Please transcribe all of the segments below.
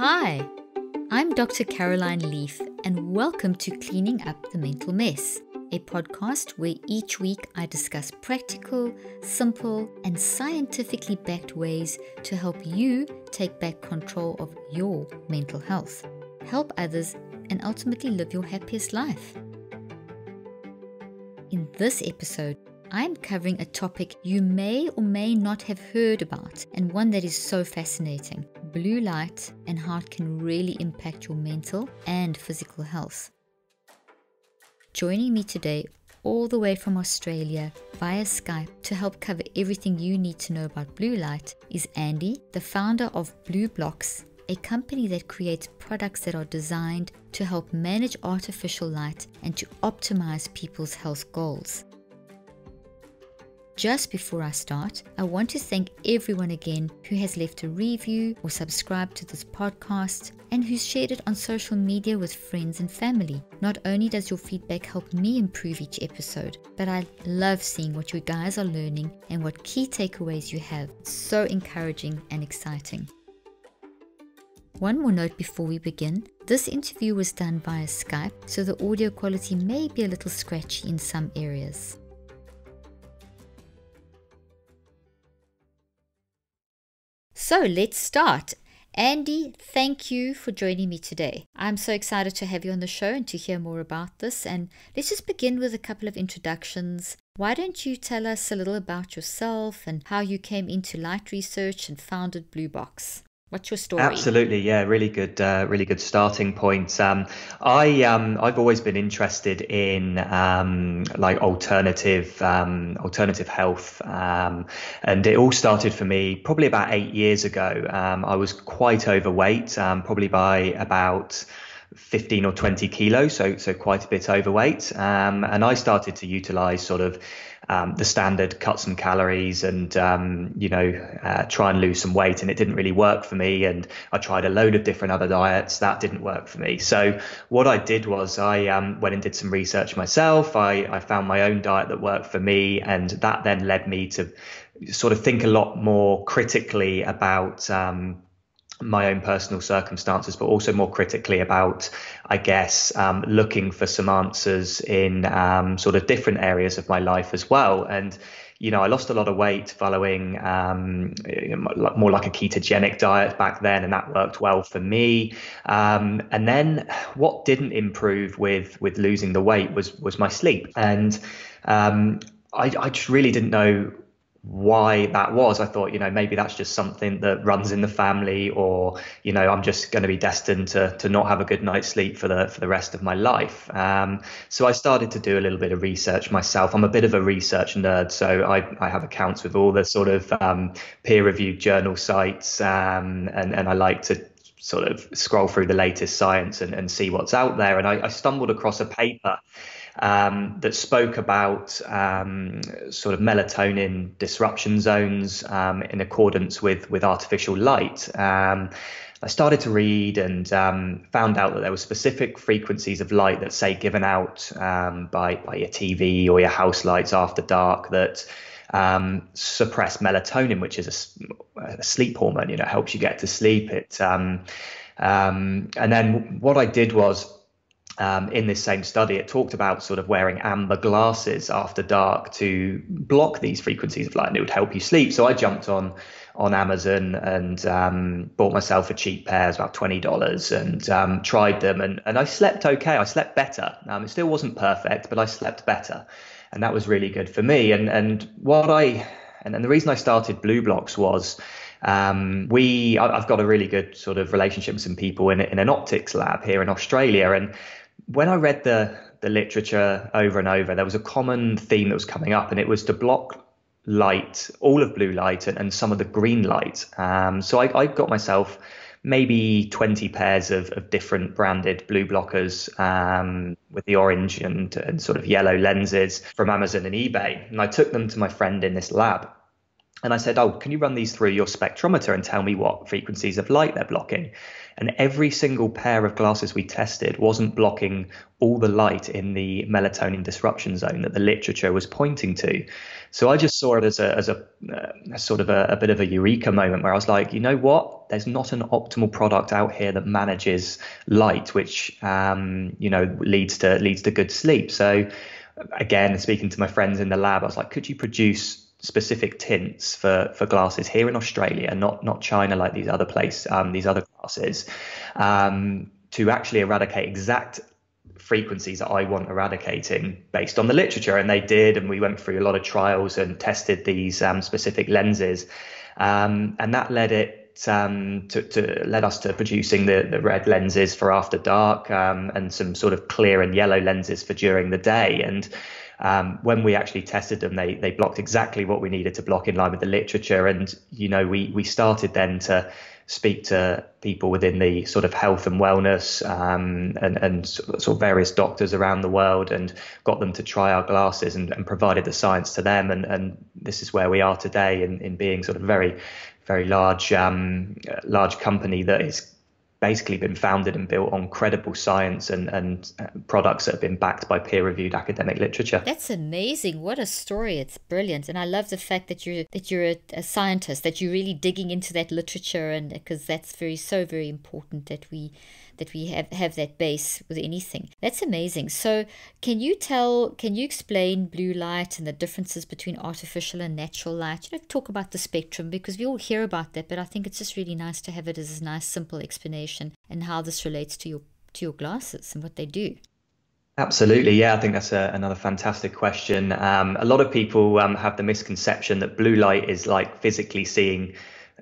Hi, I'm Dr. Caroline Leaf, and welcome to Cleaning Up the Mental Mess, a podcast where each week I discuss practical, simple, and scientifically backed ways to help you take back control of your mental health, help others, and ultimately live your happiest life. In this episode, I'm covering a topic you may or may not have heard about, and one that is so fascinating blue light and how it can really impact your mental and physical health. Joining me today, all the way from Australia via Skype to help cover everything you need to know about blue light, is Andy, the founder of BLUblox, a company that creates products that are designed to help manage artificial light and to optimize people's health goals. Just before I start, I want to thank everyone again who has left a review or subscribed to this podcast and who's shared it on social media with friends and family. Not only does your feedback help me improve each episode, but I love seeing what you guys are learning and what key takeaways you have. So encouraging and exciting. One more note before we begin. This interview was done via Skype, so the audio quality may be a little scratchy in some areas. So let's start. Andy, thank you for joining me today. I'm so excited to have you on the show and to hear more about this. And let's just begin with a couple of introductions. Why don't you tell us a little about yourself and how you came into light research and founded BLUblox? What's your story? Absolutely, yeah, really good, uh, really good starting point. Um, I um, I've always been interested in um, like alternative um, alternative health, um, and it all started for me probably about eight years ago. Um, I was quite overweight, probably by about 15 or 20 kilos, so so quite a bit overweight. Um, and I started to utilize sort of um, the standard cut some calories and um, you know uh, try and lose some weight, and it didn't really work for me. And I tried a load of different other diets that didn't work for me. So what I did was I um, went and did some research myself. I, I found my own diet that worked for me, and that then led me to sort of think a lot more critically about um, my own personal circumstances, but also more critically about, I guess, um, looking for some answers in um, sort of different areas of my life as well. And, you know, I lost a lot of weight following um, more like a ketogenic diet back then, and that worked well for me. Um, and then what didn't improve with with losing the weight was was my sleep, and um, I, I just really didn't know why that was. I thought, you know, maybe that's just something that runs in the family, or you know, I'm just going to be destined to to not have a good night's sleep for the for the rest of my life. Um, so I started to do a little bit of research myself. I'm a bit of a research nerd, so I I have accounts with all the sort of um, peer-reviewed journal sites, um, and and I like to sort of scroll through the latest science and, and see what's out there. And I, I stumbled across a paper um, that spoke about um, sort of melatonin disruption zones um, in accordance with with artificial light. Um, I started to read and um, found out that there were specific frequencies of light that, say, given out um, by by your TV or your house lights after dark that um, suppress melatonin, which is a, a, sleep hormone. You know, helps you get to sleep. It um, and then what I did was um, in this same study, it talked about sort of wearing amber glasses after dark to block these frequencies of light, and it would help you sleep. So I jumped on on Amazon and um, bought myself a cheap pair, about twenty dollars, and um, tried them, and and I slept okay. I slept better. Um, it still wasn't perfect, but I slept better, and that was really good for me. And and what I and, and the reason I started BLUblox was. Um, we, I've got a really good sort of relationship with some people in, in an optics lab here in Australia, and when I read the the literature over and over, there was a common theme that was coming up, and it was to block light, all of blue light, and, and some of the green light. Um, so I, I, got myself maybe 20 pairs of, of different branded blue blockers um, with the orange and, and sort of yellow lenses from Amazon and eBay. And I took them to my friend in this lab. And I said, Oh, can you run these through your spectrometer and tell me what frequencies of light they're blocking? And every single pair of glasses we tested wasn't blocking all the light in the melatonin disruption zone that the literature was pointing to. So I just saw it as a, as a, uh, a sort of a, a, bit of a eureka moment where I was like, you know what? There's not an optimal product out here that manages light, which um, you know leads to leads to good sleep. So again, speaking to my friends in the lab, I was like, could you produce specific tints for for glasses here in Australia, not not China like these other place um, these other glasses, um, to actually eradicate exact frequencies that I want eradicating based on the literature, and they did, and we went through a lot of trials and tested these um, specific lenses, um, and that led it. Um, to, to led us to producing the, the red lenses for after dark um, and some sort of clear and yellow lenses for during the day. And um, when we actually tested them, they they blocked exactly what we needed to block in line with the literature. And you know, we we started then to speak to people within the sort of health and wellness um, and, and sort of various doctors around the world and got them to try our glasses and, and provided the science to them. And, and this is where we are today in, in being sort of very, very large, um, large company that is basically been founded and built on credible science and, and uh, products that have been backed by peer-reviewed academic literature. That's amazing. What a story. It's brilliant. And I love the fact that you're that you're a, a scientist, that you're really digging into that literature and because that's very so very important that we that we have, have that base with anything. That's amazing. So, can you tell, can you explain blue light and the differences between artificial and natural light? You know, talk about the spectrum because we all hear about that, but I think it's just really nice to have it as a nice, simple explanation and how this relates to your to your glasses and what they do. Absolutely, yeah. I think that's a, another fantastic question. Um, a lot of people um, have the misconception that blue light is like physically seeing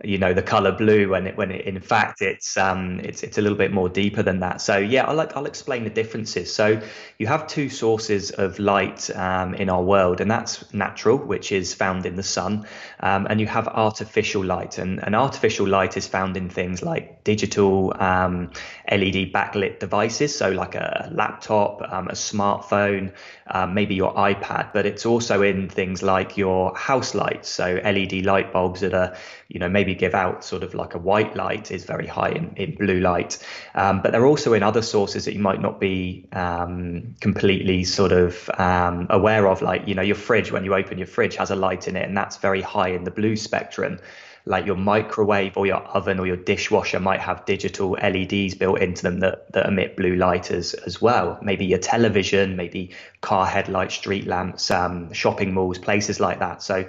you know the color blue when it when it, in fact it's um it's it's a little bit more deeper than that. So yeah i like i'll explain the differences. So you have two sources of light um, in our world and that's natural which is found in the sun um, and you have artificial light. And, and artificial light is found in things like digital um, led backlit devices so like a laptop um, a smartphone um, maybe your ipad but it's also in things like your house lights so led light bulbs that are you know maybe give out sort of like a white light is very high in, in blue light um, but they're also in other sources that you might not be um, completely sort of um, aware of like you know your fridge when you open your fridge has a light in it and that's very high in the blue spectrum like your microwave or your oven or your dishwasher might have digital LEDs built into them that, that emit blue light as, as well. Maybe your television, maybe car headlights, street lamps, um, shopping malls, places like that. So,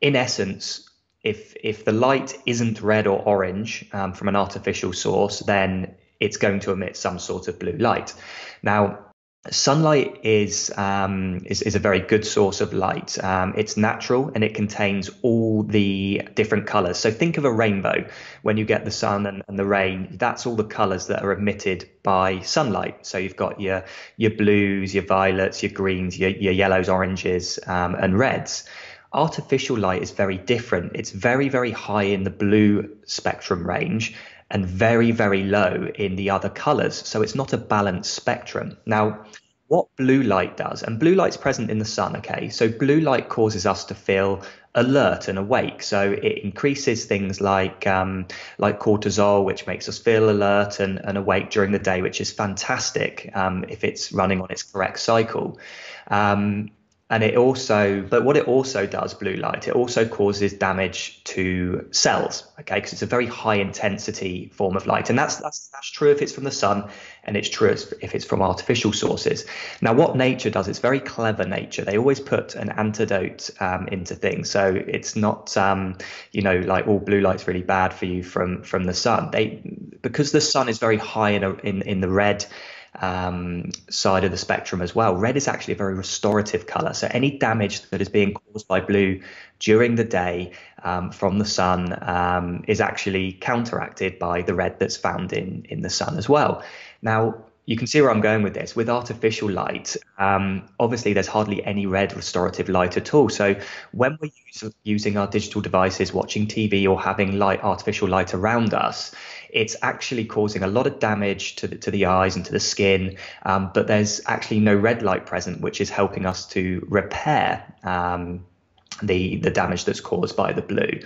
in essence, if if the light isn't red or orange um, from an artificial source, then it's going to emit some sort of blue light. Now, sunlight is, um, is is a very good source of light. Um, it's natural and it contains all the different colors. So think of a rainbow. When you get the sun and, and the rain, that's all the colors that are emitted by sunlight. So you've got your your blues, your violets, your greens, your, your yellows, oranges, um, and reds. Artificial light is very different. It's very, very high in the blue spectrum range and very, very low in the other colors. So it's not a balanced spectrum. Now, what blue light does, and blue light's present in the sun, okay? So blue light causes us to feel alert and awake. So it increases things like um, like cortisol, which makes us feel alert and, and awake during the day, which is fantastic um, if it's running on its correct cycle. Um, and it also but what it also does blue light it also causes damage to cells okay? Because it's a very high intensity form of light. And that's, that's that's true if it's from the sun and it's true if it's from artificial sources. Now what nature does it's very clever nature. They always put an antidote um, into things. So it's not um, you know like all blue light's really bad for you from from the sun. They because the sun is very high in a, in in the red um, side of the spectrum as well. Red is actually a very restorative color. So any damage that is being caused by blue during the day um, from the sun um, is actually counteracted by the red that's found in, in the sun as well. Now, you can see where I'm going with this. With artificial light, um, obviously there's hardly any red restorative light at all. So when we're use, using our digital devices, watching TV, or having light, artificial light around us, it's actually causing a lot of damage to the, to the eyes and to the skin. Um, but there's actually no red light present, which is helping us to repair. Um, the the damage that's caused by the blue.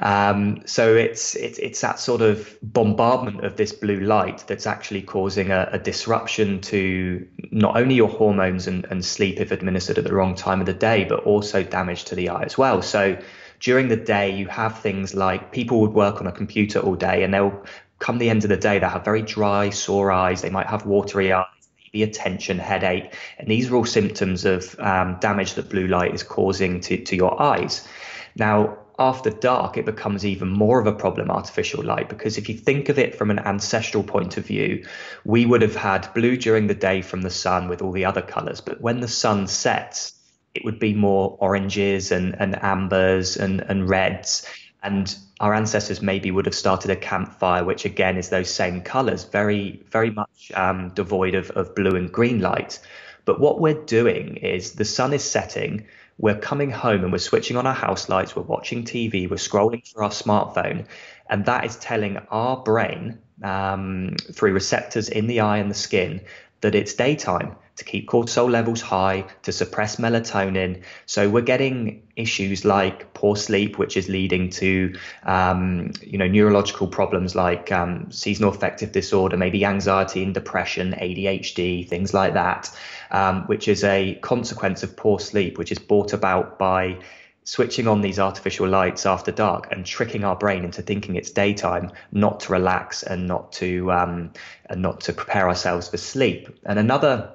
Um, so it's it's it's that sort of bombardment of this blue light that's actually causing a, a disruption to not only your hormones and, and sleep if administered at the wrong time of the day, but also damage to the eye as well. So during the day, you have things like people would work on a computer all day and they'll come the end of the day, they have very dry, sore eyes, they might have watery eyes the attention, headache, and these are all symptoms of um, damage that blue light is causing to, to your eyes. Now, after dark, it becomes even more of a problem, artificial light, because if you think of it from an ancestral point of view, we would have had blue during the day from the sun with all the other colors. But when the sun sets, it would be more oranges and, and ambers and, and reds. And our ancestors maybe would have started a campfire, which again is those same colors, very, very much um, devoid of, of blue and green light. But what we're doing is the sun is setting, we're coming home and we're switching on our house lights, we're watching TV, we're scrolling through our smartphone, and that is telling our brain um, through receptors in the eye and the skin that it's daytime to keep cortisol levels high, to suppress melatonin. So we're getting issues like poor sleep, which is leading to, um, you know, neurological problems like um, seasonal affective disorder, maybe anxiety and depression, ADHD, things like that, um, which is a consequence of poor sleep, which is brought about by switching on these artificial lights after dark and tricking our brain into thinking it's daytime, not to relax and not to um, and not to prepare ourselves for sleep. And another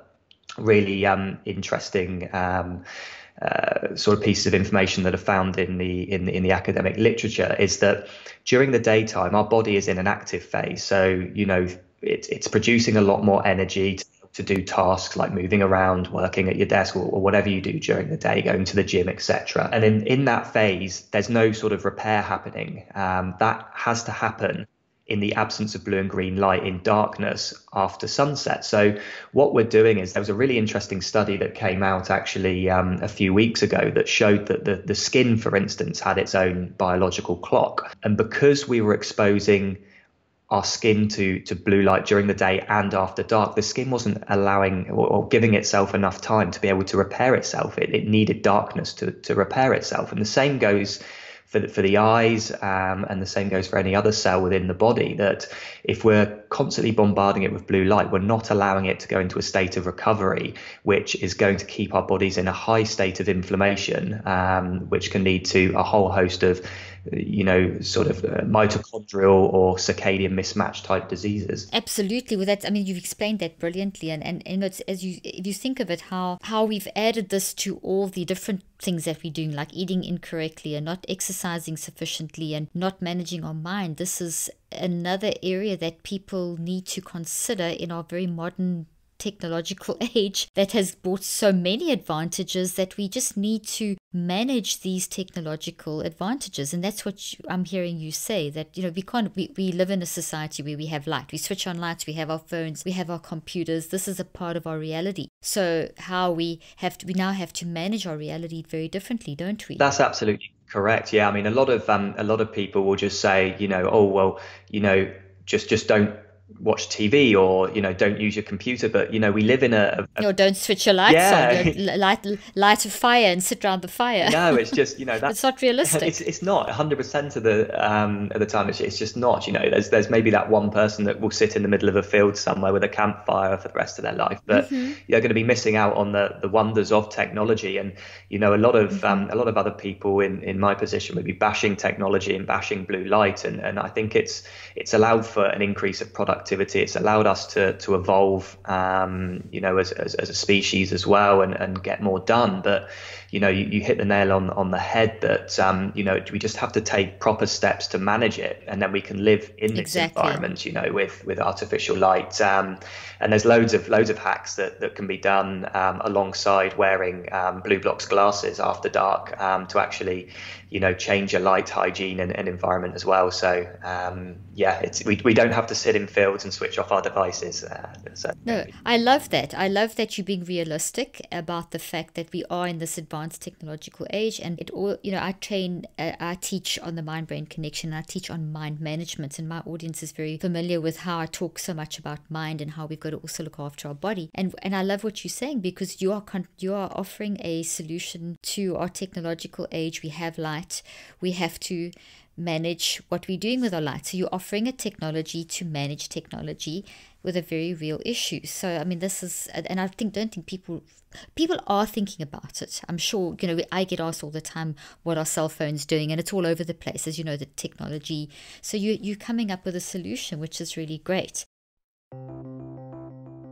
really um, interesting um, uh, sort of pieces of information that are found in the in in the academic literature is that during the daytime our body is in an active phase. So you know it, it's producing a lot more energy to, to, do tasks like moving around working at your desk or, or whatever you do during the day going to the gym etc and in, in that phase there's no sort of repair happening. Um, that has to happen in the absence of blue and green light in darkness after sunset. So, what we're doing is there was a really interesting study that came out actually um, a few weeks ago that showed that the, the skin, for instance, had its own biological clock. And because we were exposing our skin to to blue light during the day and after dark, the skin wasn't allowing or, or giving itself enough time to be able to repair itself. It, it needed darkness to, to repair itself. And the same goes for the, for the eyes, um, and the same goes for any other cell within the body. That if we're constantly bombarding it with blue light, we're not allowing it to go into a state of recovery, which is going to keep our bodies in a high state of inflammation, um, which can lead to a whole host of you know, sort of uh, mitochondrial or circadian mismatch type diseases. Absolutely. Well, that's, I mean, you've explained that brilliantly. And, and, and as you, if you think of it, how, how we've added this to all the different things that we're doing, like eating incorrectly and not exercising sufficiently and not managing our mind. This is another area that people need to consider in our very modern technological age that has brought so many advantages that we just need to manage these technological advantages. And that's what i'm hearing you say that you know we can't we, we live in a society where we have light. We switch on lights we have our phones we have our computers. This is a part of our reality. So how we have to we now have to manage our reality very differently don't we? That's absolutely correct. Yeah i mean a lot of um a lot of people will just say you know oh well you know just just don't watch TV or you know don't use your computer but you know we live in a, a or don't switch your lights yeah. on light light a fire and sit around the fire no it's just you know that's it's not realistic it's, it's not 100% of the um of the time it's, it's just not you know there's there's maybe that one person that will sit in the middle of a field somewhere with a campfire for the rest of their life but mm-hmm. you're going to be missing out on the the wonders of technology and you know a lot of mm-hmm. um, a lot of other people in in my position would be bashing technology and bashing blue light and and I think it's it's allowed for an increase of product productivity. It's allowed us to to evolve, um, you know, as, as, as a species as well, and, and get more done. But you know, you, you hit the nail on on the head that um, you know we just have to take proper steps to manage it, and then we can live in this exactly. environment, you know, with with artificial light. Um, and there's loads of loads of hacks that, that can be done um, alongside wearing um, BLUblox glasses after dark um, to actually, you know, change your light hygiene and, and environment as well. So um, yeah, it's we, we don't have to sit in fields and switch off our devices. Uh, so. No, I love that. I love that you're being realistic about the fact that we are in this advanced technological age, and it all. You know, I train, uh, I teach on the mind-brain connection. I teach on mind management, and my audience is very familiar with how I talk so much about mind and how we've got to also look after our body. And and I love what you're saying because you are con- you are offering a solution to our technological age. We have light. We have to manage what we're doing with our light. So you're offering a technology to manage technology with a very real issue. So I mean, this is, and I think don't think people people are thinking about it. I'm sure you know I get asked all the time what are cell phones doing, and it's all over the place, as you know, the technology. So you you're coming up with a solution, which is really great.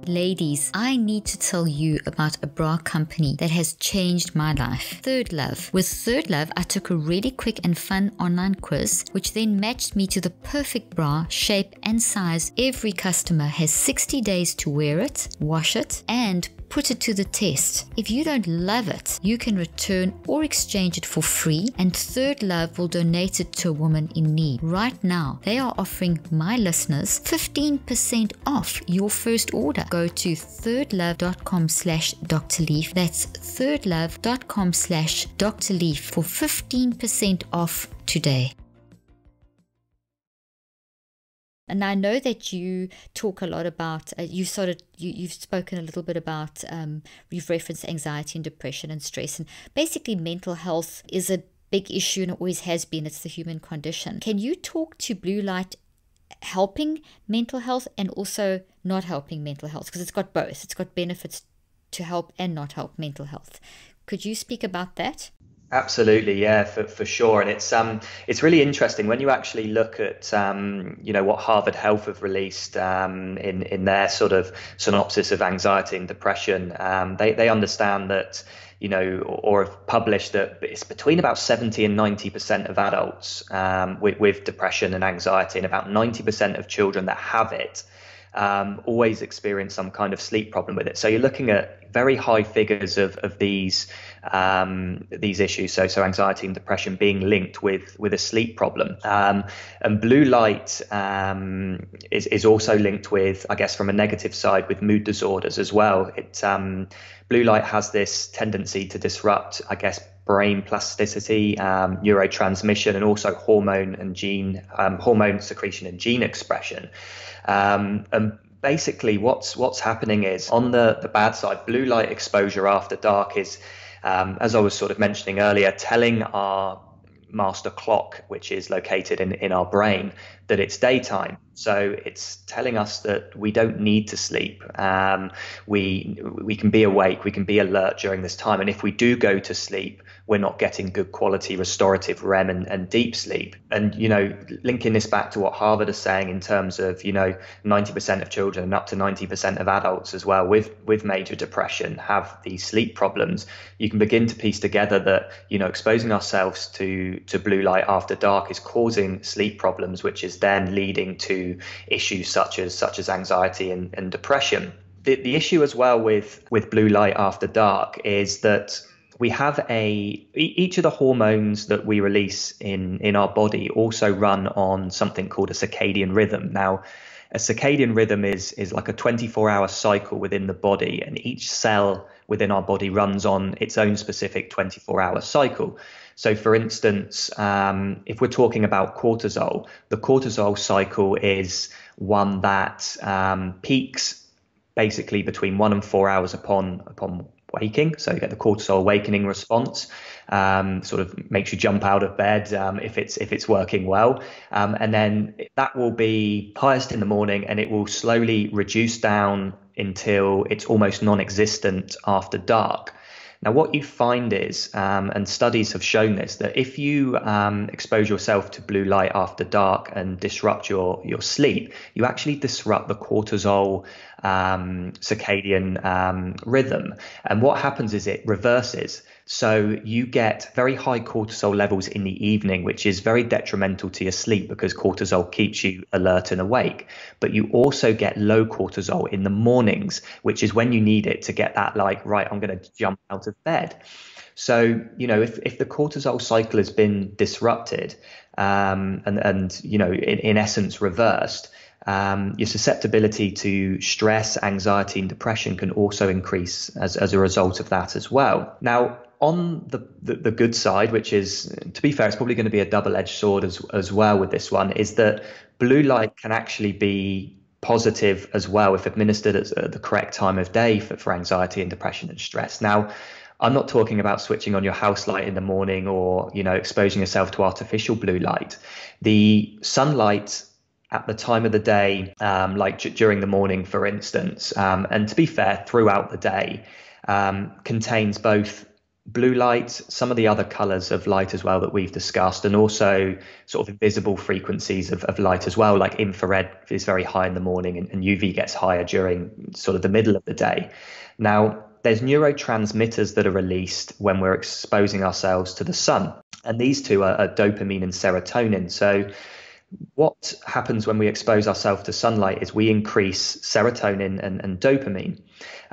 Ladies, I need to tell you about a bra company that has changed my life. ThirdLove. With ThirdLove, I took a really quick and fun online quiz, which then matched me to the perfect bra, shape, and size. Every customer has 60 days to wear it, wash it, and put it to the test. If you don't love it, you can return or exchange it for free, and ThirdLove will donate it to a woman in need. Right now, they are offering my listeners 15% off your first order. Go to thirdlove.com slash Dr. Leaf. That's thirdlove.com slash Dr. Leaf for 15% off today. And I know that you talk a lot about, uh, you sort of, you, you've spoken a little bit about, um, you've referenced anxiety and depression and stress. And basically, mental health is a big issue and always has been. It's the human condition. Can you talk to blue light helping mental health and also not helping mental health? Because it's got both, it's got benefits to help and not help mental health. Could you speak about that? Absolutely, yeah, for, for sure, and it's um it's really interesting when you actually look at um you know what Harvard Health have released um in in their sort of synopsis of anxiety and depression. Um, they they understand that you know or have published that it's between about 70 and 90 percent of adults um, with, with depression and anxiety, and about 90 percent of children that have it um, always experience some kind of sleep problem with it. So you're looking at very high figures of, of these um, these issues. So so anxiety and depression being linked with with a sleep problem. Um, and blue light um, is is also linked with, I guess, from a negative side, with mood disorders as well. It um, blue light has this tendency to disrupt, I guess, brain plasticity, um, neurotransmission, and also hormone and gene um, hormone secretion and gene expression. Um, and basically, what's what's happening is on the the bad side, blue light exposure after dark is, um, as I was sort of mentioning earlier, telling our master clock, which is located in, in our brain, that it's daytime. So it's telling us that we don't need to sleep. Um, we we can be awake, we can be alert during this time, and if we do go to sleep, we're not getting good quality restorative REM and, and deep sleep. And, you know, linking this back to what Harvard is saying in terms of, you know, 90% of children and up to 90% of adults as well with, with major depression have these sleep problems, you can begin to piece together that, you know, exposing ourselves to, to blue light after dark is causing sleep problems, which is then leading to issues such as such as anxiety and, and depression. The, the issue as well with, with blue light after dark is that we have a each of the hormones that we release in in our body also run on something called a circadian rhythm. Now a circadian rhythm is is like a 24 hour cycle within the body and each cell within our body runs on its own specific 24 hour cycle. So for instance um, if we're talking about cortisol the cortisol cycle is one that um, peaks basically between one and four hours upon upon waking. So you get the cortisol awakening response, um, sort of makes you jump out of bed um, if it's if it's working well, um, and then that will be highest in the morning, and it will slowly reduce down until it's almost non-existent after dark. Now, what you find is, um, and studies have shown this, that if you um, expose yourself to blue light after dark and disrupt your, your sleep, you actually disrupt the cortisol um, circadian um, rhythm. And what happens is it reverses. So you get very high cortisol levels in the evening, which is very detrimental to your sleep because cortisol keeps you alert and awake. But you also get low cortisol in the mornings, which is when you need it to get that, like, right, I'm going to jump out of bed. So, you know, if, if the cortisol cycle has been disrupted um, and, and, you know, in, in essence reversed, um, your susceptibility to stress, anxiety, and depression can also increase as, as a result of that as well. Now, on the, the, the, good side, which is, to be fair, it's probably going to be a double edged sword as, as well with this one, is that blue light can actually be positive as well if administered at the correct time of day for, for anxiety and depression and stress. Now, I'm not talking about switching on your house light in the morning or, you know, exposing yourself to artificial blue light. The sunlight at the time of the day, um, like d- during the morning, for instance, um, and to be fair, throughout the day, um, contains both blue light, some of the other colors of light as well that we've discussed, and also sort of invisible frequencies of, of light as well, like infrared is very high in the morning and, and UV gets higher during sort of the middle of the day. Now, there's neurotransmitters that are released when we're exposing ourselves to the sun, and these two are, are dopamine and serotonin. So, what happens when we expose ourselves to sunlight is we increase serotonin and, and dopamine.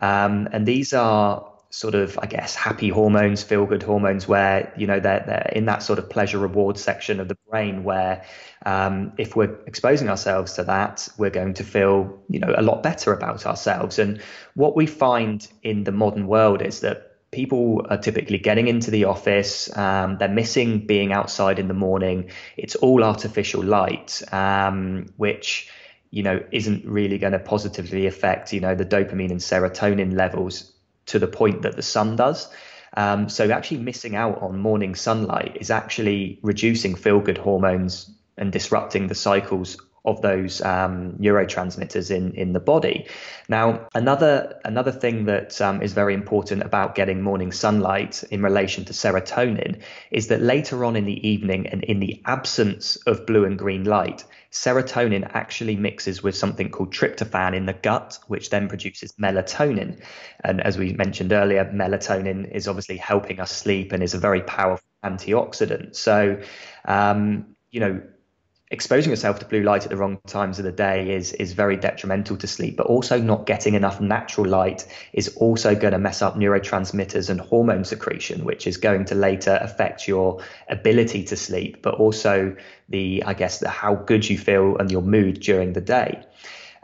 Um, and these are sort of, I guess, happy hormones, feel good hormones, where, you know, they're, they're in that sort of pleasure reward section of the brain where um, if we're exposing ourselves to that, we're going to feel, you know, a lot better about ourselves. And what we find in the modern world is that people are typically getting into the office. Um, they're missing being outside in the morning. It's all artificial light, um, which you know isn't really going to positively affect you know the dopamine and serotonin levels to the point that the sun does. Um, so actually missing out on morning sunlight is actually reducing feel good hormones and disrupting the cycles of those um, neurotransmitters in in the body. Now, another another thing that um, is very important about getting morning sunlight in relation to serotonin is that later on in the evening and in the absence of blue and green light, serotonin actually mixes with something called tryptophan in the gut, which then produces melatonin. And as we mentioned earlier, melatonin is obviously helping us sleep and is a very powerful antioxidant. So, um, you know, exposing yourself to blue light at the wrong times of the day is is very detrimental to sleep but also not getting enough natural light is also going to mess up neurotransmitters and hormone secretion which is going to later affect your ability to sleep but also the i guess the how good you feel and your mood during the day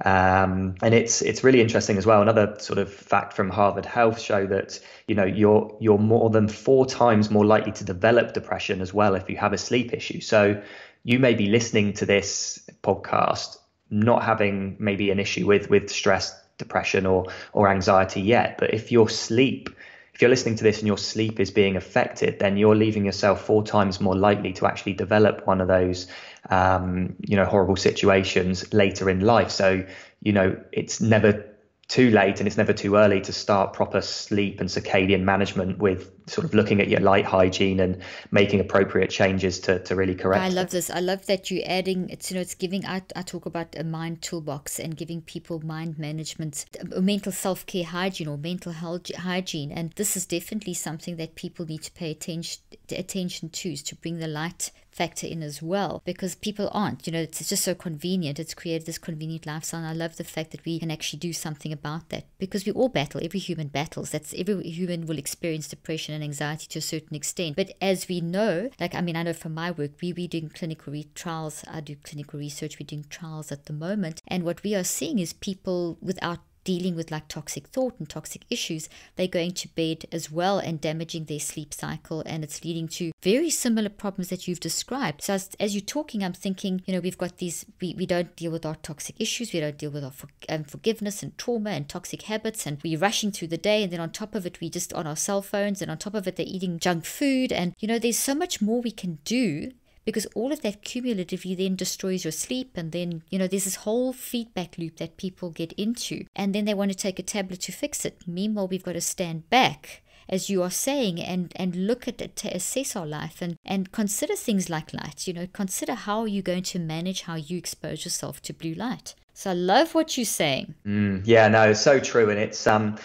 um, and it's it's really interesting as well. Another sort of fact from Harvard Health show that you know you're you're more than four times more likely to develop depression as well if you have a sleep issue. So you may be listening to this podcast not having maybe an issue with with stress, depression, or or anxiety yet, but if your sleep if you're listening to this and your sleep is being affected, then you're leaving yourself four times more likely to actually develop one of those, um, you know, horrible situations later in life. So, you know, it's never too late and it's never too early to start proper sleep and circadian management with sort of looking at your light hygiene and making appropriate changes to, to really correct I love this. I love that you're adding it's you know it's giving I, I talk about a mind toolbox and giving people mind management uh, mental self-care hygiene or mental health hygiene and this is definitely something that people need to pay attention attention to is to bring the light factor in as well because people aren't. You know, it's just so convenient. It's created this convenient lifestyle. And I love the fact that we can actually do something about that because we all battle. Every human battles. That's every human will experience depression and anxiety to a certain extent. But as we know, like I mean, I know from my work, we we doing clinical re- trials. I do clinical research. We're doing trials at the moment, and what we are seeing is people without dealing with like toxic thought and toxic issues, they're going to bed as well and damaging their sleep cycle. And it's leading to very similar problems that you've described. So as, as you're talking, I'm thinking, you know, we've got these, we, we don't deal with our toxic issues, we don't deal with our for, um, forgiveness and trauma and toxic habits. And we're rushing through the day. And then on top of it, we just on our cell phones. And on top of it, they're eating junk food. And, you know, there's so much more we can do because all of that cumulatively then destroys your sleep and then you know there's this whole feedback loop that people get into and then they want to take a tablet to fix it. Meanwhile we've got to stand back as you are saying and and look at it to assess our life and and consider things like light you know consider how you're going to manage how you expose yourself to blue light so I love what you're saying. Mm, yeah, no, it's so true, and it's um,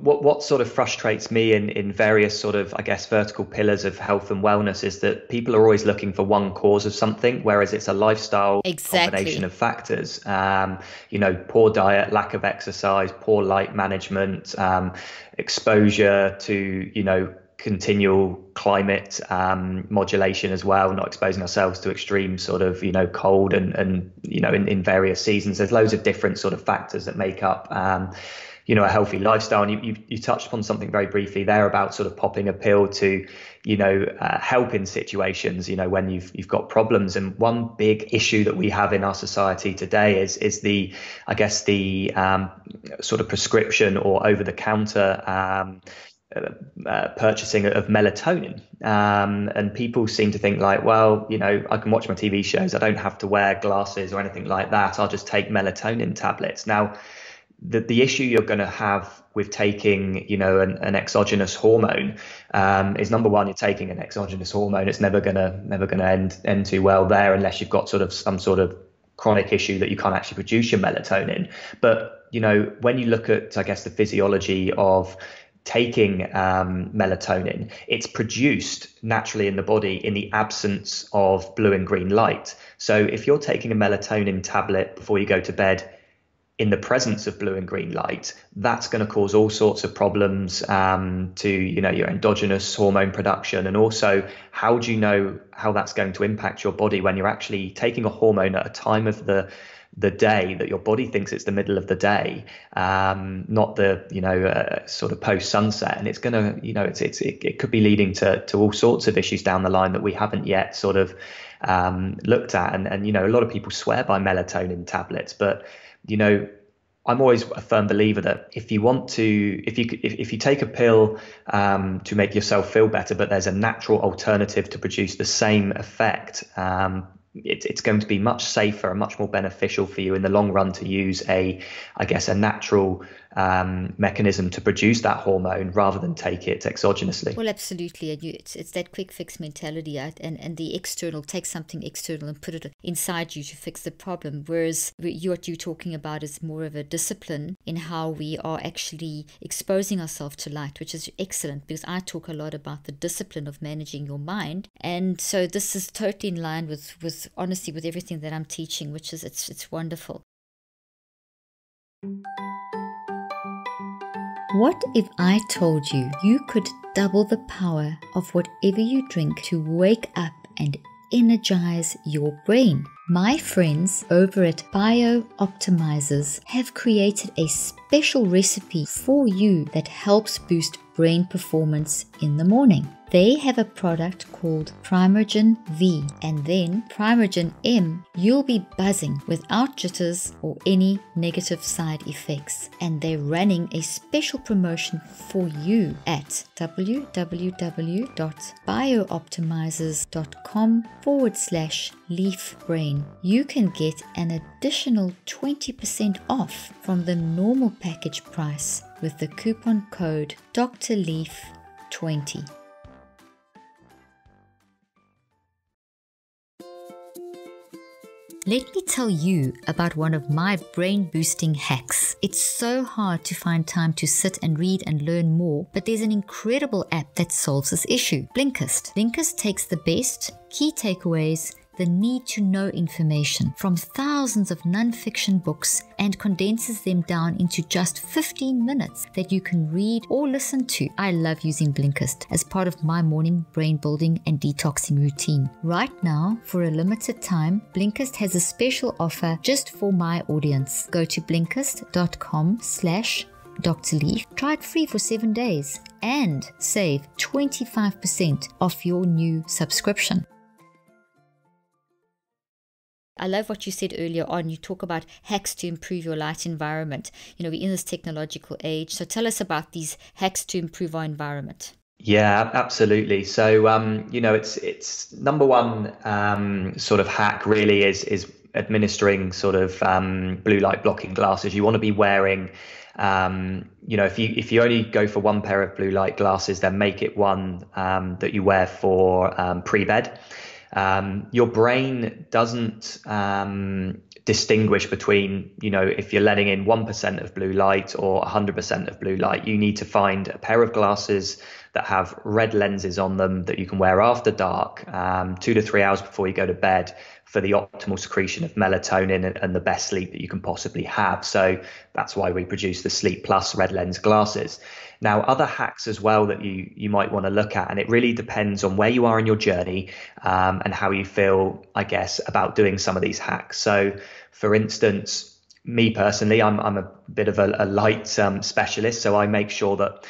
what what sort of frustrates me in in various sort of I guess vertical pillars of health and wellness is that people are always looking for one cause of something, whereas it's a lifestyle exactly. combination of factors. Um, you know, poor diet, lack of exercise, poor light management, um, exposure to you know continual climate um, modulation as well, not exposing ourselves to extreme sort of you know cold and and you know in, in various seasons. There's loads of different sort of factors that make up. Um, you know, a healthy lifestyle. And you, you, you, touched upon something very briefly there about sort of popping a pill to, you know, uh, help in situations, you know, when you've you've got problems. And one big issue that we have in our society today is is the, I guess, the um, sort of prescription or over the counter. Um, uh, purchasing of melatonin. Um, and people seem to think like, well, you know, I can watch my TV shows. I don't have to wear glasses or anything like that. I'll just take melatonin tablets. Now, the, the issue you're going to have with taking, you know, an, an exogenous hormone um, is number one, you're taking an exogenous hormone. It's never gonna never gonna end end too well there unless you've got sort of some sort of chronic issue that you can't actually produce your melatonin. But you know, when you look at, I guess, the physiology of taking um, melatonin, it's produced naturally in the body in the absence of blue and green light. So if you're taking a melatonin tablet before you go to bed, in the presence of blue and green light, that's going to cause all sorts of problems um, to you know your endogenous hormone production, and also how do you know how that's going to impact your body when you're actually taking a hormone at a time of the the day that your body thinks it's the middle of the day, um, not the you know uh, sort of post sunset, and it's going to you know it's, it's it, it, could be leading to to all sorts of issues down the line that we haven't yet sort of um, looked at, and and you know a lot of people swear by melatonin tablets, but you know I'm always a firm believer that if you want to, if you if, if you take a pill um, to make yourself feel better, but there's a natural alternative to produce the same effect, um, it, it's going to be much safer and much more beneficial for you in the long run to use a, I guess, a natural um, mechanism to produce that hormone rather than take it exogenously. Well, absolutely. And you, it's, it's that quick fix mentality right? and, and the external, take something external and put it inside you to fix the problem. Whereas you, what you're talking about is more of a discipline in how we are actually exposing ourselves to light, which is excellent because I talk a lot about the discipline of managing your mind. And so this is totally in line with, with honestly, with everything that I'm teaching, which is, it's, it's wonderful. What if I told you you could double the power of whatever you drink to wake up and energize your brain? My friends over at Bio Optimizers have created a special recipe for you that helps boost brain performance in the morning. They have a product called Primergen V and then Primergen M. You'll be buzzing without jitters or any negative side effects. And they're running a special promotion for you at www.biooptimizers.com forward slash leaf brain. You can get an additional 20% off from the normal package price with the coupon code Dr. Leaf 20. Let me tell you about one of my brain boosting hacks. It's so hard to find time to sit and read and learn more, but there's an incredible app that solves this issue Blinkist. Blinkist takes the best key takeaways the need to know information from thousands of non-fiction books and condenses them down into just 15 minutes that you can read or listen to. I love using Blinkist as part of my morning brain building and detoxing routine. Right now, for a limited time, Blinkist has a special offer just for my audience. Go to blinkist.com slash Dr. Leaf. Try it free for seven days and save 25% off your new subscription. I love what you said earlier on. You talk about hacks to improve your light environment. You know, we're in this technological age. So tell us about these hacks to improve our environment. Yeah, absolutely. So, um, you know, it's it's number one um, sort of hack really is is administering sort of um, blue light blocking glasses. You want to be wearing, um, you know, if you if you only go for one pair of blue light glasses, then make it one um, that you wear for um, pre bed um, your brain doesn't um, distinguish between, you know, if you're letting in 1% of blue light or 100% of blue light. You need to find a pair of glasses that have red lenses on them that you can wear after dark, um, two to three hours before you go to bed for the optimal secretion of melatonin and, and, the best sleep that you can possibly have. So that's why we produce the Sleep Plus red lens glasses. Now, other hacks as well that you you might want to look at, and it really depends on where you are in your journey um, and how you feel, I guess, about doing some of these hacks. So, for instance, me personally, I'm I'm a bit of a, a light um, specialist, so I make sure that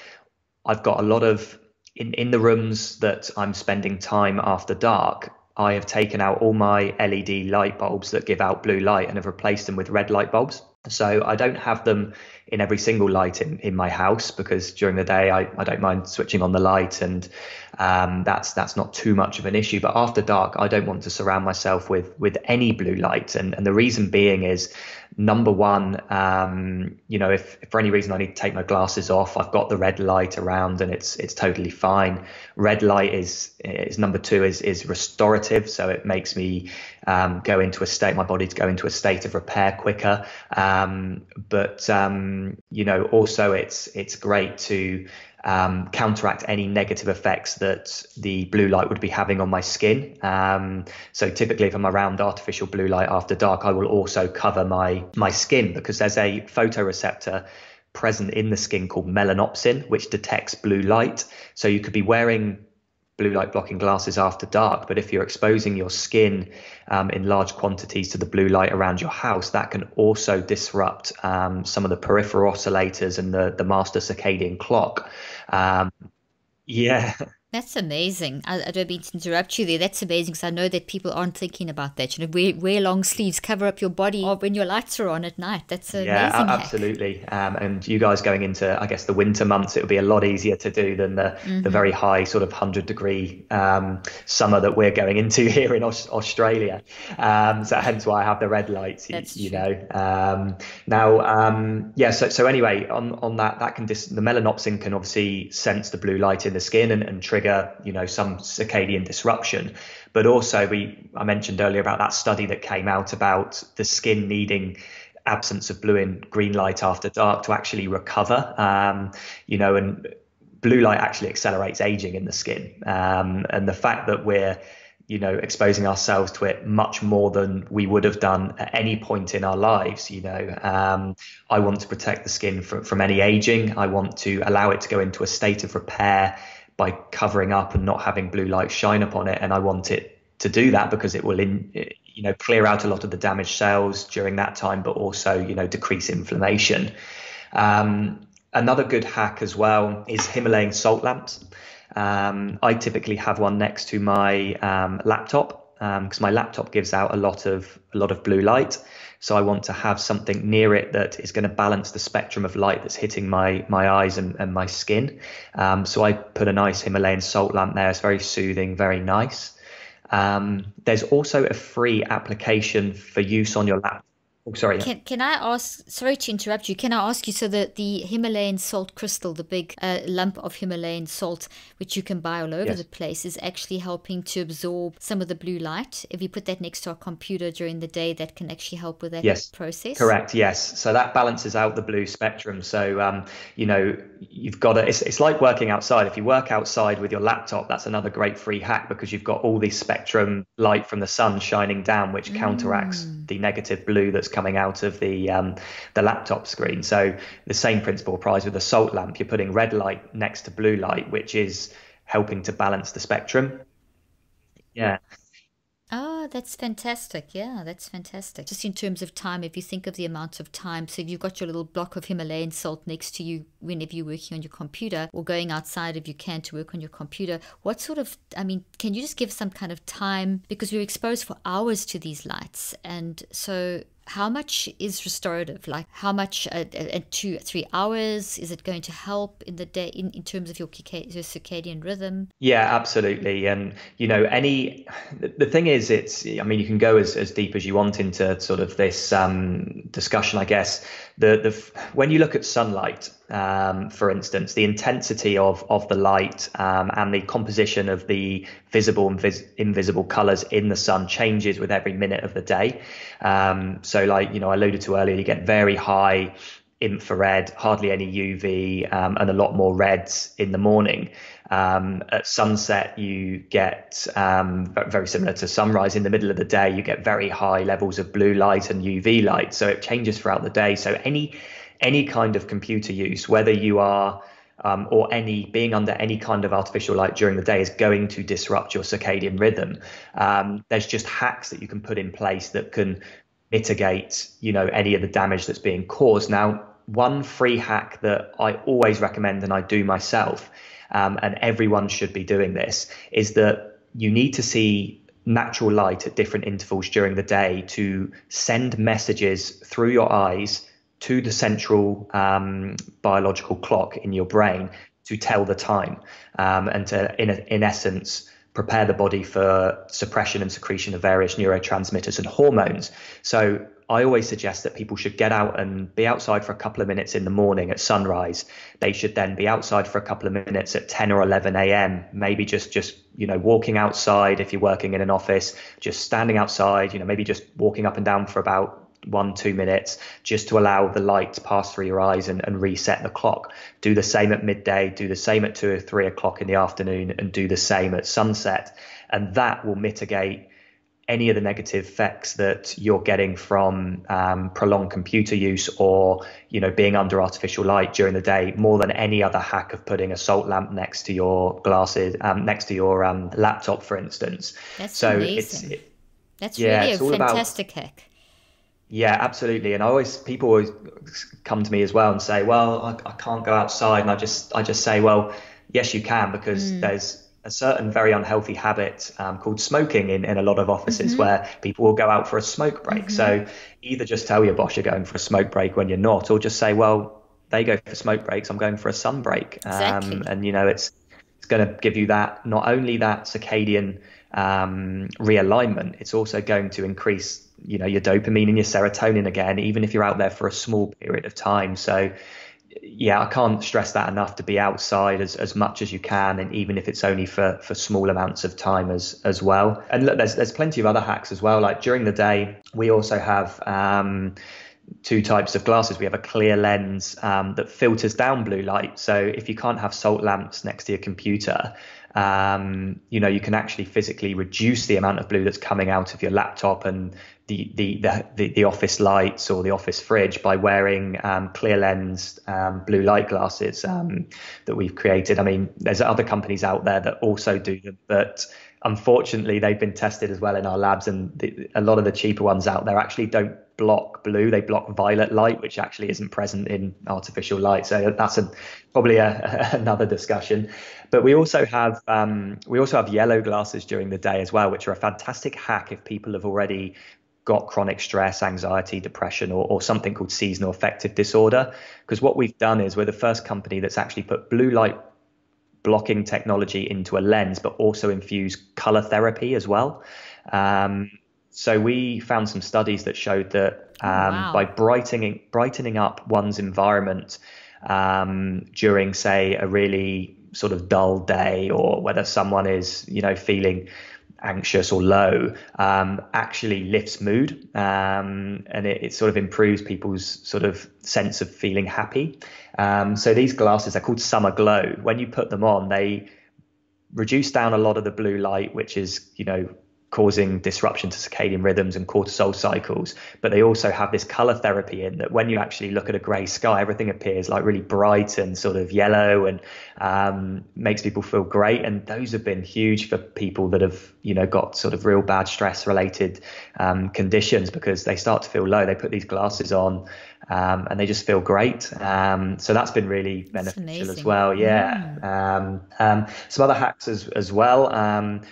I've got a lot of in, in the rooms that I'm spending time after dark, I have taken out all my LED light bulbs that give out blue light and have replaced them with red light bulbs. So I don't have them in every single light in, in my house because during the day I, I don't mind switching on the light and um, that's that's not too much of an issue. But after dark, I don't want to surround myself with with any blue light, and and the reason being is number one, um, you know, if, if, for any reason I need to take my glasses off, I've got the red light around and it's it's totally fine. Red light is is number two is is restorative, so it makes me um, go into a state, my body to go into a state of repair quicker. Um, but um, you know, also it's it's great to um, counteract any negative effects that the blue light would be having on my skin. Um, so typically, if I'm around artificial blue light after dark, I will also cover my my skin because there's a photoreceptor present in the skin called melanopsin, which detects blue light. So you could be wearing blue light blocking glasses after dark. But if you're exposing your skin um, in large quantities to the blue light around your house, that can also disrupt um, some of the peripheral oscillators and the, the master circadian clock. Um, yeah. That's amazing. I, I, don't mean to interrupt you there. That's amazing because I know that people aren't thinking about that. You know, wear, wear long sleeves, cover up your body or when your lights are on at night. That's amazing. Yeah, absolutely. Um, and you guys going into, I guess, the winter months, it would be a lot easier to do than the, mm-hmm. the very high sort of 100 degree um, summer that we're going into here in Aus- Australia. Um, so hence why I have the red lights, you, you know. Um, now, um, yeah, so, so anyway, on, on that, that can dis- the melanopsin can obviously sense the blue light in the skin and, and trigger trigger, you know, some circadian disruption. But also, we I mentioned earlier about that study that came out about the skin needing absence of blue and green light after dark to actually recover. Um, you know, and blue light actually accelerates aging in the skin. Um, and the fact that we're you know, exposing ourselves to it much more than we would have done at any point in our lives. You know, um, I want to protect the skin from, from any aging. I want to allow it to go into a state of repair by covering up and not having blue light shine upon it. And I want it to do that because it will, in, you know, clear out a lot of the damaged cells during that time, but also, you know, decrease inflammation. Um, another good hack as well is Himalayan salt lamps. Um, I typically have one next to my um, laptop because um, my laptop gives out a lot of a lot of blue light. So I want to have something near it that is going to balance the spectrum of light that's hitting my my eyes and, and my skin. Um, so I put a nice Himalayan salt lamp there. It's very soothing, very nice. Um, there's also a free application for use on your laptop Oh, sorry. Can, can I ask, sorry to interrupt you, can I ask you, so the, the Himalayan salt crystal, the big uh, lump of Himalayan salt, which you can buy all over yes. the place, is actually helping to absorb some of the blue light. If you put that next to our computer during the day, that can actually help with that yes. process? Correct, yes. So that balances out the blue spectrum. So, um, you know, you've got to, it's, it's like working outside. If you work outside with your laptop, that's another great free hack because you've got all this spectrum light from the sun shining down, which mm. counteracts the negative blue that's coming out of the um, the laptop screen. So the same principle applies with a salt lamp. You're putting red light next to blue light, which is helping to balance the spectrum. Yeah. Oh, that's fantastic. Yeah, that's fantastic. Just in terms of time, if you think of the amount of time, so you've got your little block of Himalayan salt next to you whenever you're working on your computer or going outside if you can to work on your computer, what sort of, I mean, can you just give some kind of time? Because we're exposed for hours to these lights. And so how much is restorative? Like how much uh, uh, two three hours? Is it going to help in the day in, in terms of your, your circadian rhythm? Yeah absolutely. And you know any the thing is it's i mean you can go as, as deep as you want into sort of this um, discussion i guess the the when you look at sunlight um, for instance, the intensity of of the light um, and the composition of the visible and vis- invisible colors in the sun changes with every minute of the day. Um, so, like you know, I alluded to earlier, you get very high infrared, hardly any UV, um, and a lot more reds in the morning. Um, at sunset, you get um, very similar to sunrise. In the middle of the day, you get very high levels of blue light and UV light. So it changes throughout the day. So any any kind of computer use, whether you are um, or any being under any kind of artificial light during the day is going to disrupt your circadian rhythm. Um, there's just hacks that you can put in place that can mitigate, you know, any of the damage that's being caused. Now, one free hack that I always recommend and I do myself, um, and everyone should be doing this, is that you need to see natural light at different intervals during the day to send messages through your eyes to the central um, biological clock in your brain to tell the time um, and to, in, in essence, prepare the body for suppression and secretion of various neurotransmitters and hormones. So I always suggest that people should get out and be outside for a couple of minutes in the morning at sunrise. They should then be outside for a couple of minutes at 10 or 11 a.m. Maybe just just you know walking outside if you're working in an office, just standing outside. You know maybe just walking up and down for about one, two minutes just to allow the light to pass through your eyes and, and reset the clock. Do the same at midday, do the same at two or three o'clock in the afternoon, and do the same at sunset. And that will mitigate any of the negative effects that you're getting from um, prolonged computer use or you know being under artificial light during the day more than any other hack of putting a salt lamp next to your glasses um, next to your um, laptop for instance that's so amazing. it's it, that's yeah, really a fantastic about, hack yeah, absolutely. And I always people always come to me as well and say, "Well, I, I can't go outside," and I just I just say, "Well, yes, you can," because mm. there's a certain very unhealthy habit um, called smoking in, in a lot of offices mm-hmm. where people will go out for a smoke break. Mm-hmm. So either just tell your boss you're going for a smoke break when you're not, or just say, "Well, they go for smoke breaks. I'm going for a sun break." Exactly. Um, and you know, it's it's going to give you that not only that circadian um, realignment, it's also going to increase you know your dopamine and your serotonin again, even if you're out there for a small period of time. So yeah, I can't stress that enough to be outside as, as much as you can, and even if it's only for, for small amounts of time as as well. And look, there's there's plenty of other hacks as well. Like during the day, we also have um, two types of glasses. We have a clear lens um, that filters down blue light. So if you can't have salt lamps next to your computer, um, you know you can actually physically reduce the amount of blue that's coming out of your laptop and the, the, the, the, office lights or the office fridge by wearing um, clear lens um, blue light glasses um, that we've created. I mean, there's other companies out there that also do them, but unfortunately, they've been tested as well in our labs, and the, a lot of the cheaper ones out there actually don't block blue; they block violet light, which actually isn't present in artificial light. So that's a, probably a, another discussion. But we also have um, we also have yellow glasses during the day as well, which are a fantastic hack if people have already got chronic stress, anxiety, depression, or, or something called seasonal affective disorder. Because what we've done is we're the first company that's actually put blue light blocking technology into a lens, but also infuse color therapy as well. Um, so we found some studies that showed that um, wow. by brightening brightening up one's environment um, during, say, a really sort of dull day, or whether someone is, you know, feeling anxious or low um, actually lifts mood um, and it, it, sort of improves people's sort of sense of feeling happy. Um, so these glasses are called Summer Glow. When you put them on, they reduce down a lot of the blue light, which is you know causing disruption to circadian rhythms and cortisol cycles. But they also have this color therapy in that when you actually look at a gray sky, everything appears like really bright and sort of yellow and um, makes people feel great. And those have been huge for people that have, you know, got sort of real bad stress related um, conditions because they start to feel low. They put these glasses on um, and they just feel great. Um, so that's been really beneficial as well. Yeah. yeah. Um, um, some other hacks as, as well. Um,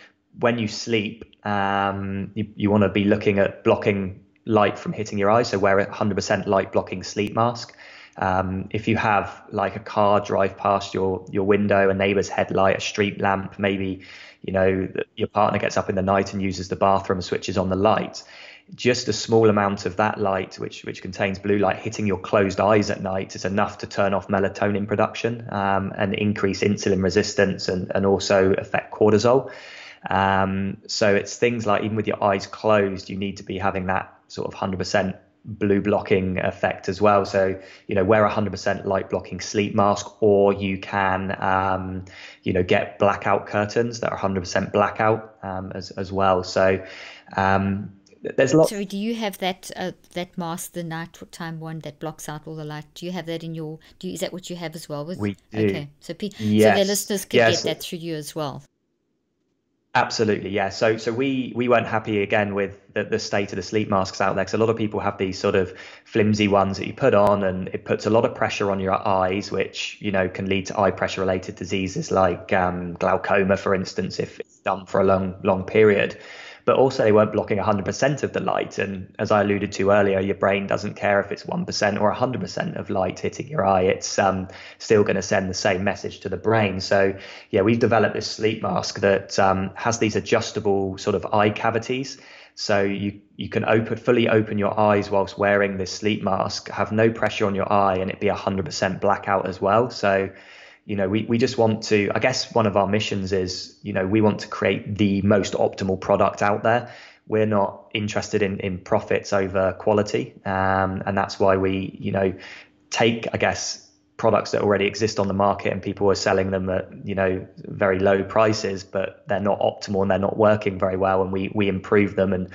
when you sleep, um, you, you want to be looking at blocking light from hitting your eyes. So wear a 100% light blocking sleep mask. Um, if you have like a car drive past your your window, a neighbor's headlight, a street lamp, maybe you know your partner gets up in the night and uses the bathroom, and switches on the light. Just a small amount of that light, which which contains blue light, hitting your closed eyes at night is enough to turn off melatonin production um, and increase insulin resistance and, and also affect cortisol. Um, so it's things like even with your eyes closed, you need to be having that sort of 100% blue blocking effect as well. So, you know, wear a 100% light blocking sleep mask, or you can, um, you know, get blackout curtains that are 100% blackout um, as, as well. So, um, there's lots. Sorry, do you have that uh, that mask, the nighttime one that blocks out all the light? Do you have that in your? Do you, is that what you have as well? With we do. Okay, so pe- yes. so the listeners can yes. get that through you as well. Absolutely, yeah. So, so we we weren't happy again with the, the state of the sleep masks out there because a lot of people have these sort of flimsy ones that you put on, and it puts a lot of pressure on your eyes, which you know can lead to eye pressure related diseases like um, glaucoma, for instance, if it's done for a long long period but also they weren't blocking 100% of the light. And as I alluded to earlier, your brain doesn't care if it's 1% or 100% of light hitting your eye. It's um, still going to send the same message to the brain. So, yeah, we've developed this sleep mask that um, has these adjustable sort of eye cavities. So you you can open fully open your eyes whilst wearing this sleep mask, have no pressure on your eye, and it be 100% blackout as well. So you know, we, we just want to, I guess one of our missions is, you know, we want to create the most optimal product out there. We're not interested in, in profits over quality. Um, and that's why we, you know, take, I guess, products that already exist on the market and people are selling them at you know very low prices but they're not optimal and they're not working very well and we we improve them and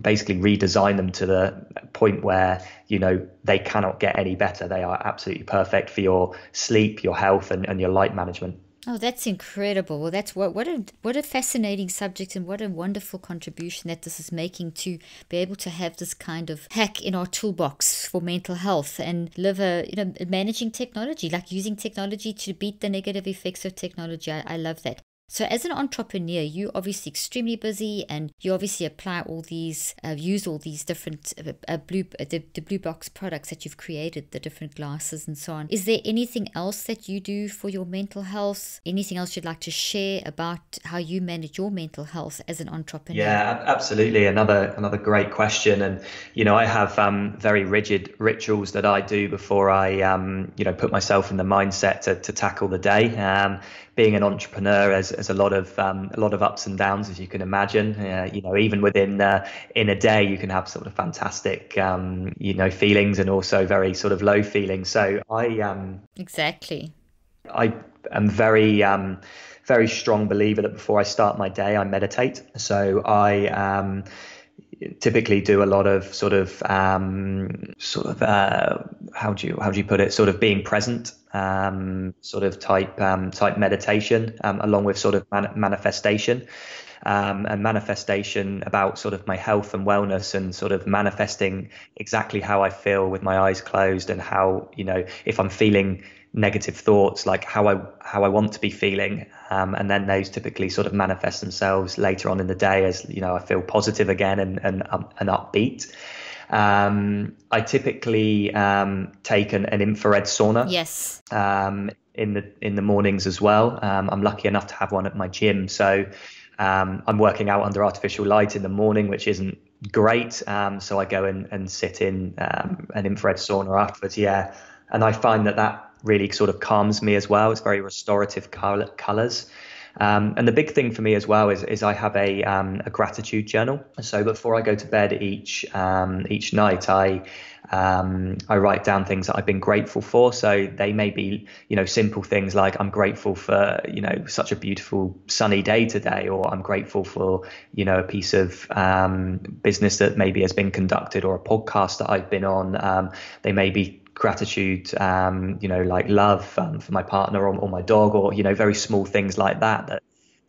basically redesign them to the point where you know they cannot get any better they are absolutely perfect for your sleep your health and, and your light management Oh, that's incredible. Well, that's what what a what a fascinating subject and what a wonderful contribution that this is making to be able to have this kind of hack in our toolbox for mental health and live a you know managing technology, like using technology to beat the negative effects of technology. I, I love that. So, as an entrepreneur, you're obviously extremely busy, and you obviously apply all these, uh, use all these different uh, uh, blue, uh, the, the BLUblox products that you've created, the different glasses and so on. Is there anything else that you do for your mental health? Anything else you'd like to share about how you manage your mental health as an entrepreneur? Yeah, absolutely. Another another great question, and you know, I have um, very rigid rituals that I do before I, um, you know, put myself in the mindset to, to tackle the day. Um, being an entrepreneur has, has a lot of um, a lot of ups and downs, as you can imagine. Uh, you know, even within uh, in a day, you can have sort of fantastic um, you know feelings and also very sort of low feelings. So I um exactly. I am very um very strong believer that before I start my day, I meditate. So I um typically do a lot of sort of um, sort of uh, how do you how do you put it? Sort of being present um, sort of type um, type meditation um, along with sort of man- manifestation. Um, and manifestation about sort of my health and wellness and sort of manifesting exactly how I feel with my eyes closed and how you know if I'm feeling negative thoughts like how I how I want to be feeling um, and then those typically sort of manifest themselves later on in the day as you know I feel positive again and and, um, and upbeat. Um, I typically um, take an, an, infrared sauna yes. um, in the in the mornings as well. Um, I'm lucky enough to have one at my gym. So I'm working out under artificial light in the morning which isn't great. So I go and, and sit in an infrared sauna afterwards yeah. And I find that that really sort of calms me as well. It's very restorative colors. Um, and the big thing for me as well is, is I have a, um, a gratitude journal. So before I go to bed each um, each night, I um, I write down things that I've been grateful for. So they may be you know simple things like I'm grateful for you know such a beautiful sunny day today, or I'm grateful for you know a piece of um, business that maybe has been conducted or a podcast that I've been on. Um, they may be gratitude, um, you know, like love um, for my partner or, or, my dog, or you know, very small things like that that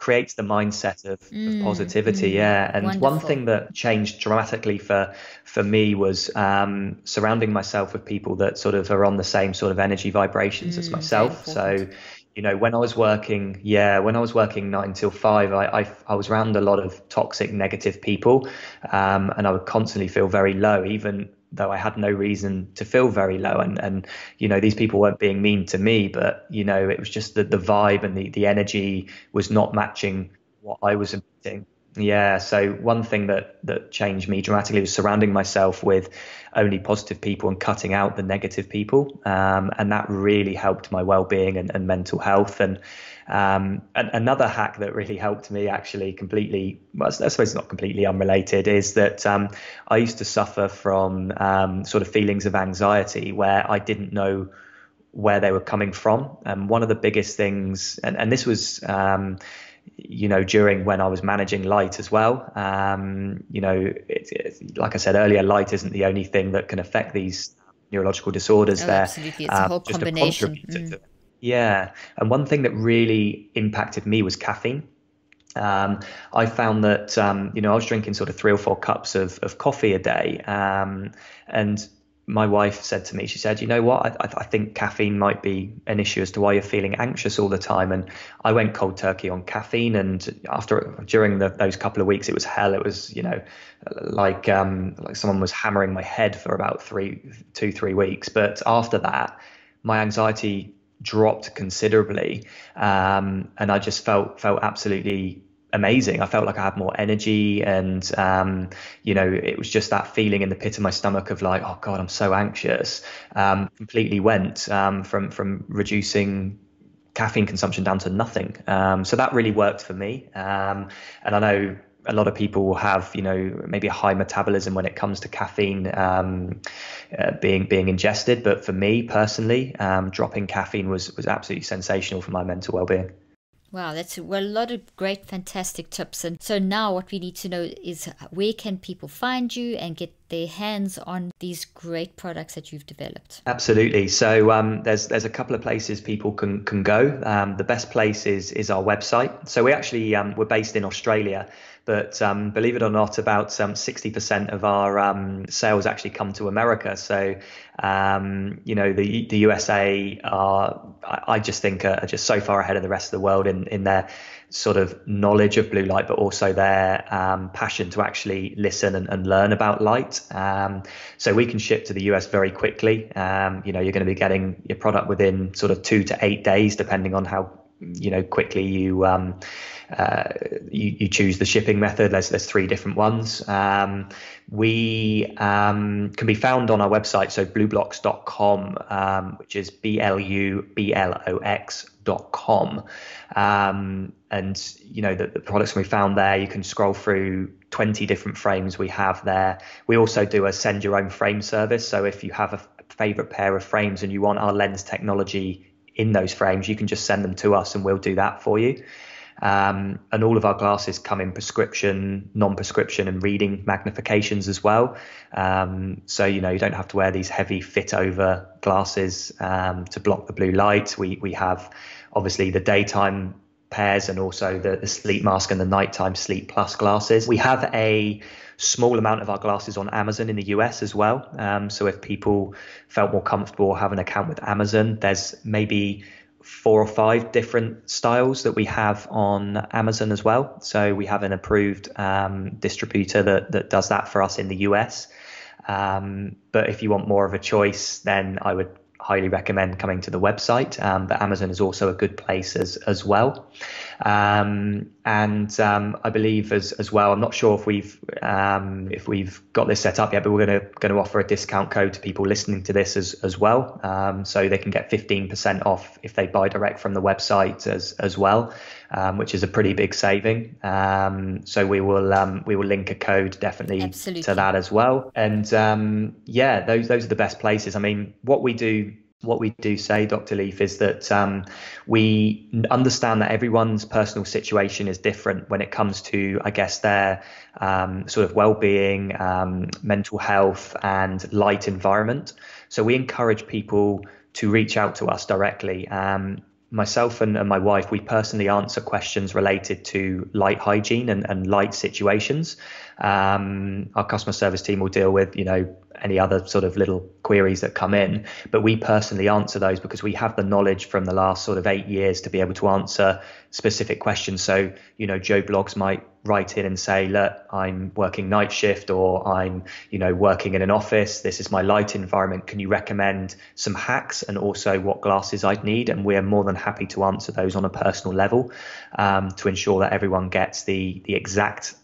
creates the mindset of, mm, of positivity. Mm, yeah, and wonderful. one thing that changed dramatically for for me was um, surrounding myself with people that sort of are on the same sort of energy vibrations mm, as myself. So. You know, when I was working, yeah, when I was working nine till five, I, I, I was around a lot of toxic, negative people, um, and I would constantly feel very low, even though I had no reason to feel very low. And, and you know, these people weren't being mean to me, but, you know, it was just that the vibe and the, the energy was not matching what I was emitting. Yeah. So one thing that that changed me dramatically was surrounding myself with only positive people and cutting out the negative people, um, and that really helped my well-being and, and mental health. And um, another hack that really helped me actually completely, well, I suppose it's not completely unrelated, is that um, I used to suffer from um, sort of feelings of anxiety where I didn't know where they were coming from. And one of the biggest things, and, and this was, um, you know, during when I was managing light as well. Um, you know, it, it, like I said earlier, light isn't the only thing that can affect these neurological disorders. Oh, there, absolutely, it's a um, whole combination. Mm. Yeah, and one thing that really impacted me was caffeine. Um, I found that um, you know I was drinking sort of three or four cups of, of coffee a day, um, and my wife said to me, she said, you know what, I, I, think caffeine might be an issue as to why you're feeling anxious all the time. And I went cold turkey on caffeine, and after during the, those couple of weeks, it was hell. It was you know like um, like someone was hammering my head for about three, two, three weeks. But after that, my anxiety dropped considerably, um, and I just felt felt absolutely amazing. I felt like I had more energy, and um, you know, it was just that feeling in the pit of my stomach of like, oh god, I'm so anxious. Um, completely went um, from from reducing caffeine consumption down to nothing. Um, so that really worked for me. Um, and I know a lot of people will have, you know, maybe a high metabolism when it comes to caffeine um, uh, being being ingested. But for me personally, um, dropping caffeine was was absolutely sensational for my mental well being. Wow, that's well, a lot of great, fantastic tips. And so now, what we need to know is where can people find you and get their hands on these great products that you've developed? Absolutely. So um, there's there's a couple of places people can can go. Um, the best place is is our website. So we actually um, we're based in Australia. But um, believe it or not, about um, 60% of our um, sales actually come to America. So, um, you know, the the USA are, I just think, are, just so far ahead of the rest of the world in, in their sort of knowledge of blue light, but also their um, passion to actually listen and, and learn about light. Um, so we can ship to the US very quickly. you know, you're going to be getting your product within sort of two to eight days, depending on how you know quickly you um, uh, you, you, choose the shipping method. There's there's three different ones. Um, we um, can be found on our website, so blublox.com, um, which is b l u b l o x dot com. Um, and you know the, the products we found there, you can scroll through 20 different frames we have there. We also do a send your own frame service. So if you have a favorite pair of frames and you want our lens technology in those frames, you can just send them to us and we'll do that for you. Um, and all of our glasses come in prescription, non-prescription, and reading magnifications as well. Um, so you know you don't have to wear these heavy fit-over glasses um, to block the blue light. We we have obviously the daytime pairs and also the, the sleep mask and the nighttime sleep plus glasses. We have a small amount of our glasses on Amazon in the US as well. Um, so if people felt more comfortable having an account with Amazon, there's maybe four or five different styles that we have on Amazon as well. So we have an approved um, distributor that, that does that for us in the US. Um, but if you want more of a choice, then I would highly recommend coming to the website. Um, but Amazon is also a good place as as well. Um, and um, I believe as as well. I'm not sure if we've um, if we've got this set up yet, but we're going to going to offer a discount code to people listening to this as as well, um, so they can get 15% off if they buy direct from the website as as well, um, which is a pretty big saving. so we will we will link a code definitely Absolutely. to that as well. And yeah, those those are the best places. I mean, what we do what we do say, Dr. Leaf, is that um, we understand that everyone's personal situation is different when it comes to, I guess, their um, sort of well-being, um, mental health, and light environment. So we encourage people to reach out to us directly. Um, myself and, and, my wife, we personally answer questions related to light hygiene and, and light situations. Um, our customer service team will deal with, you know, any other sort of little queries that come in, but we personally answer those because we have the knowledge from the last sort of eight years to be able to answer specific questions. So, you know, Joe Bloggs might write in and say, look, I'm working night shift or I'm, you know, working in an office. This is my light environment. Can you recommend some hacks and also what glasses I'd need? And we're more than happy to answer those on a personal level um, to ensure that everyone gets the the exact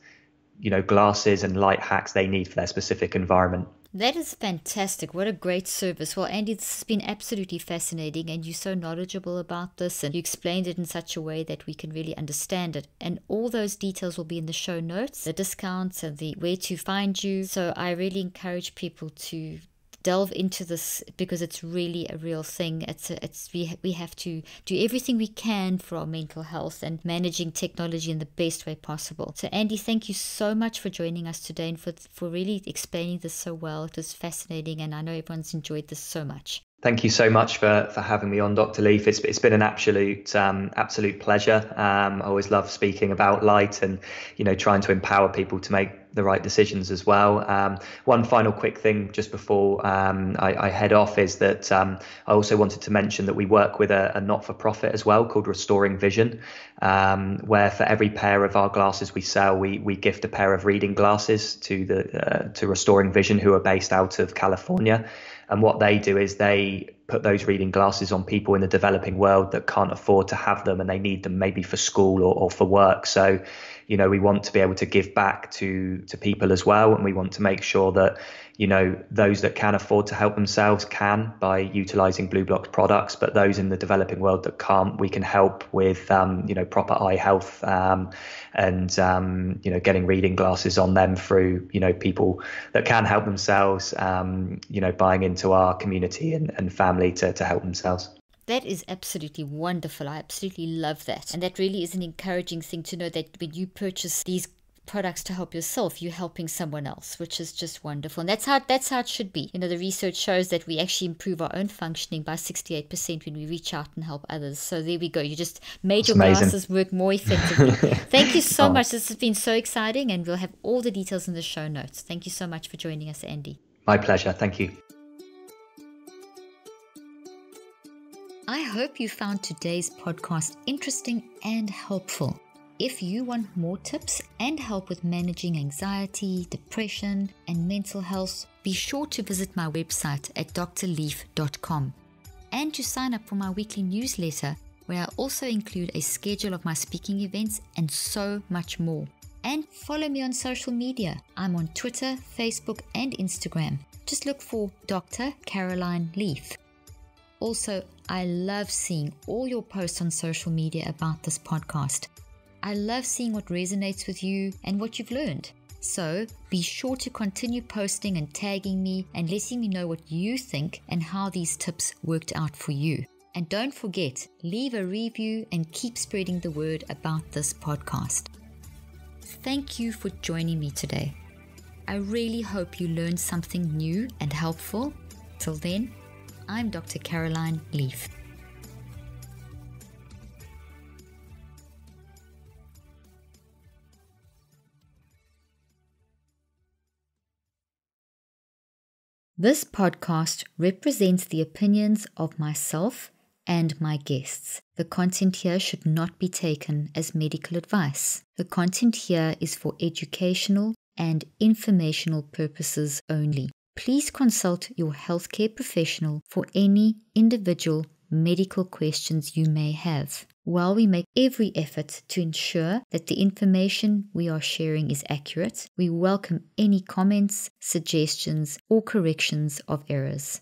you know glasses and light hacks they need for their specific environment. That is fantastic. What a great service. Well, Andy, this has been absolutely fascinating, and you're so knowledgeable about this, and you explained it in such a way that we can really understand it. And all those details will be in the show notes, the discounts, and the where to find you. So I really encourage people to delve into this because it's really a real thing. It's a, it's we we have to do everything we can for our mental health and managing technology in the best way possible. So Andy, thank you so much for joining us today and for for really explaining this so well. It was fascinating, and I know everyone's enjoyed this so much. Thank you so much for, for having me on, Dr. Leaf. It's, it's been an absolute um, absolute pleasure. Um, I always love speaking about light and you know trying to empower people to make the right decisions as well. Um, one final quick thing just before um, I, I, head off is that um, I also wanted to mention that we work with a, a not-for-profit as well called Restoring Vision, um, where for every pair of our glasses we sell, we we gift a pair of reading glasses to the uh, to Restoring Vision, who are based out of California. And what they do is they put those reading glasses on people in the developing world that can't afford to have them and they need them maybe for school or, or for work. So, you know, we want to be able to give back to to people as well, and we want to make sure that you know those that can afford to help themselves can by utilizing BLUblox products, but those in the developing world that can't, we can help with um, you know proper eye health um, and um, you know getting reading glasses on them through you know people that can help themselves, um, you know buying into our community and, and family to to help themselves. That is absolutely wonderful. I absolutely love that. And that really is an encouraging thing to know that when you purchase these products to help yourself, you're helping someone else, which is just wonderful. And that's how that's how it should be. You know, the research shows that we actually improve our own functioning by 68% when we reach out and help others. So there we go. You just made that's your amazing. glasses work more effectively. Thank you so oh. much. This has been so exciting, and we'll have all the details in the show notes. Thank you so much for joining us, Andy. My pleasure. Thank you. I hope you found today's podcast interesting and helpful. If you want more tips and help with managing anxiety, depression, and mental health, be sure to visit my website at drleaf.com and to sign up for my weekly newsletter where I also include a schedule of my speaking events and so much more. And follow me on social media. I'm on Twitter, Facebook, and Instagram. Just look for Dr. Caroline Leaf. Also, I love seeing all your posts on social media about this podcast. I love seeing what resonates with you and what you've learned. So be sure to continue posting and tagging me and letting me know what you think and how these tips worked out for you. And don't forget, leave a review and keep spreading the word about this podcast. Thank you for joining me today. I really hope you learned something new and helpful. Till then, I'm Dr. Caroline Leaf. This podcast represents the opinions of myself and my guests. The content here should not be taken as medical advice. The content here is for educational and informational purposes only please consult your healthcare professional for any individual medical questions you may have. While we make every effort to ensure that the information we are sharing is accurate, we welcome any comments, suggestions, or corrections of errors.